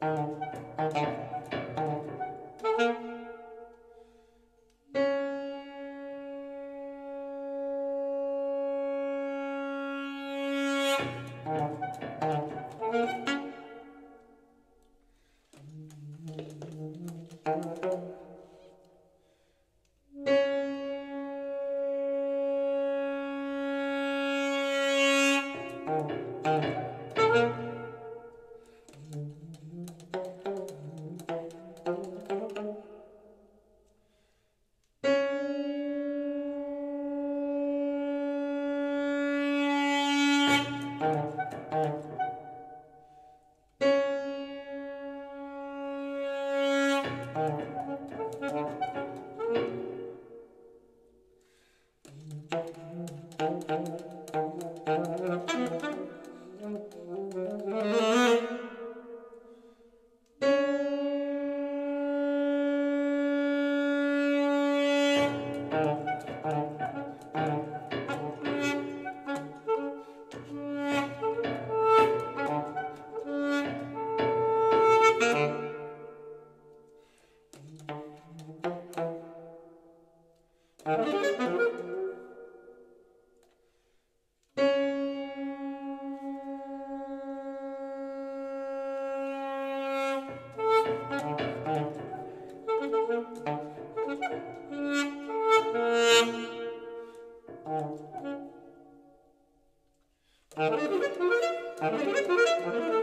Thank um, you. Thank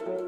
you.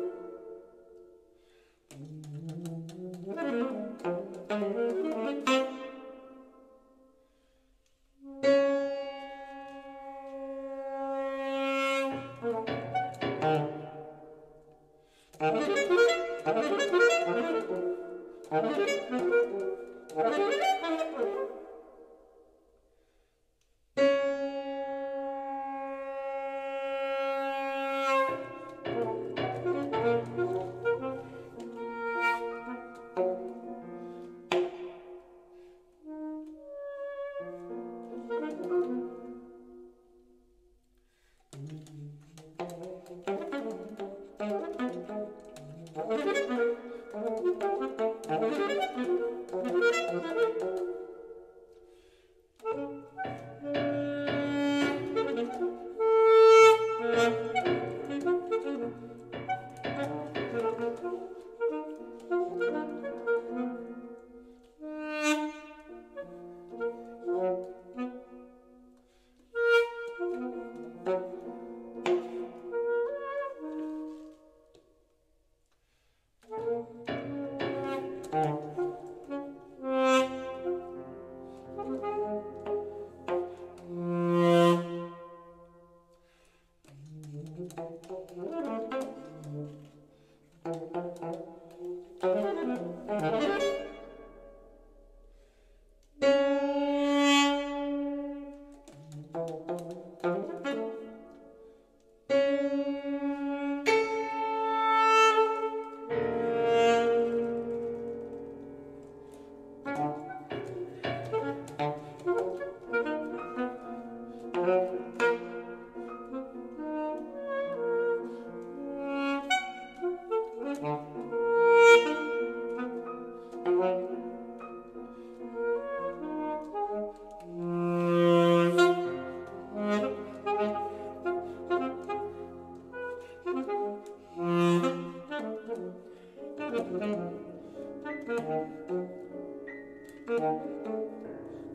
Pous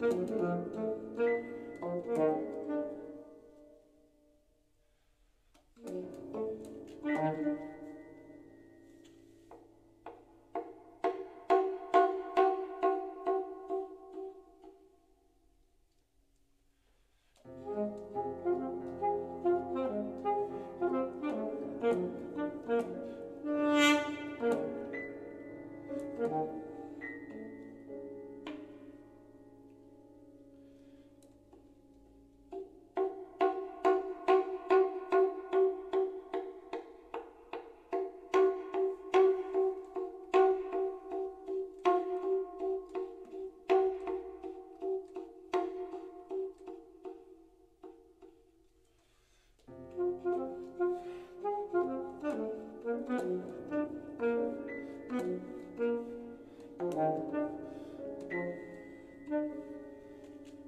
comi, Thank mm-hmm. you.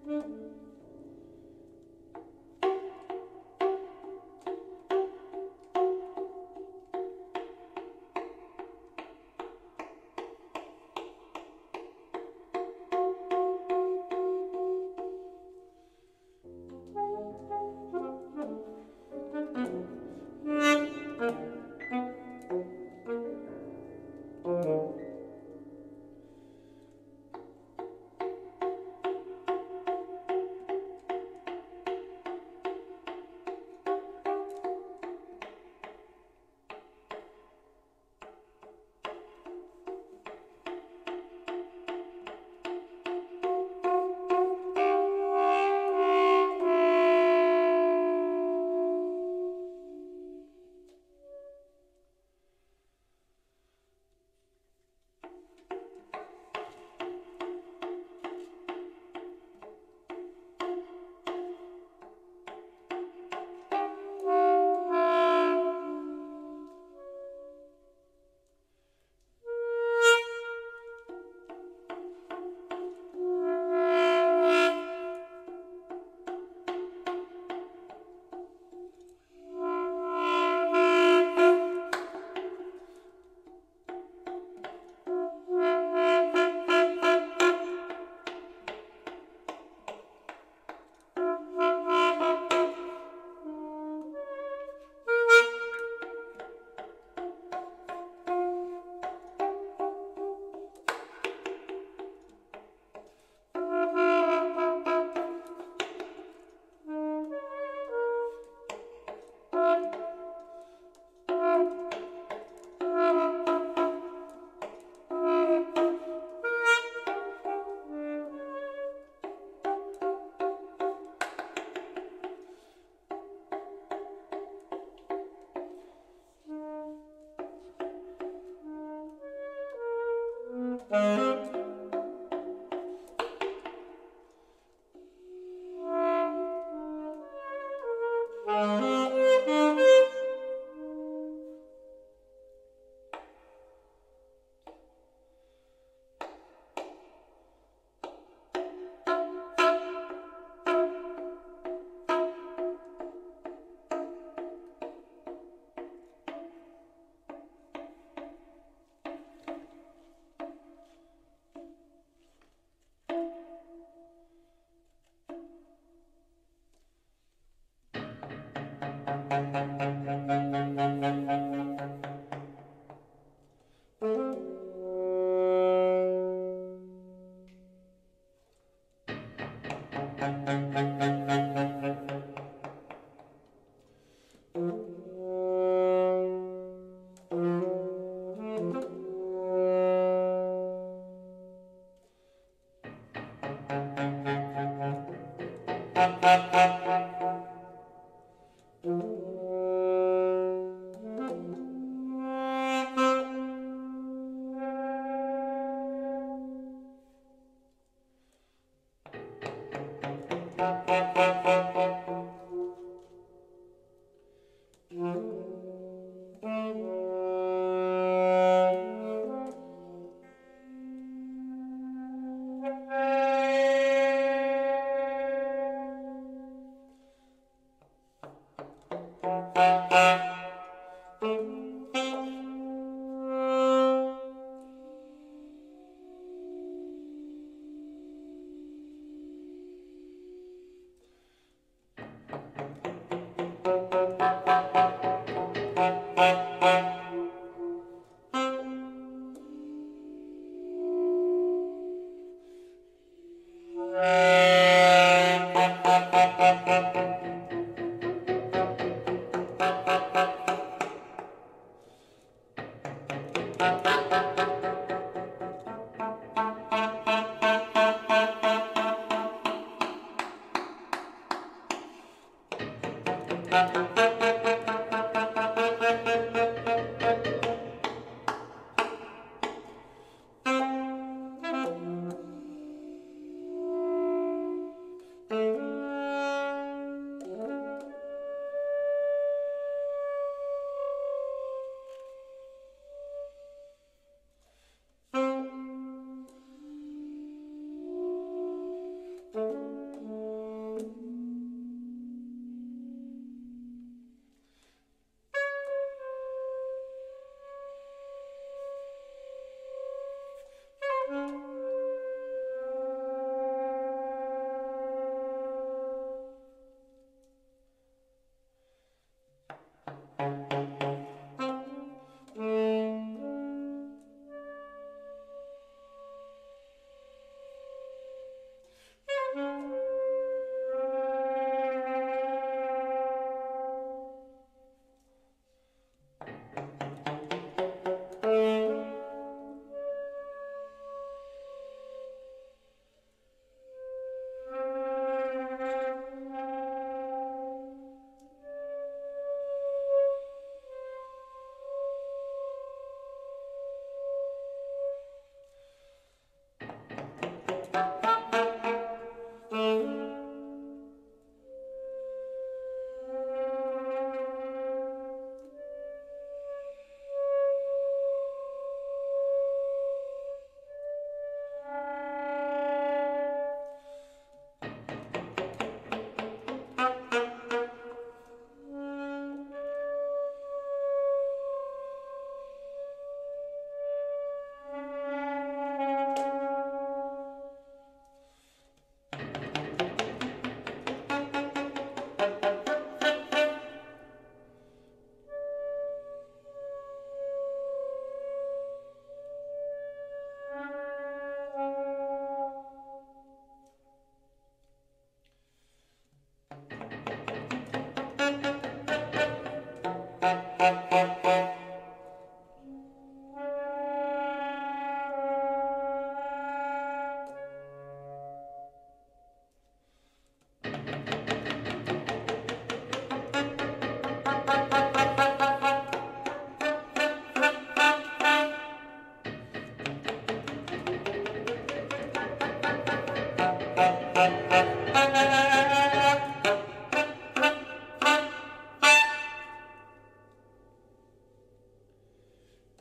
Mm-hmm. Thank you. Música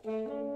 Thank mm. you.